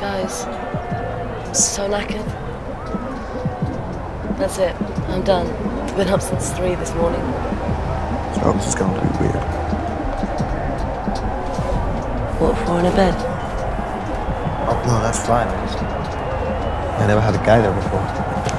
Guys, I'm so knackered. That's it. I'm done. I've been up since three this morning. Oh, this is going to be weird. What for in a bed? Oh, no, that's fine. I. I never had a guy there before.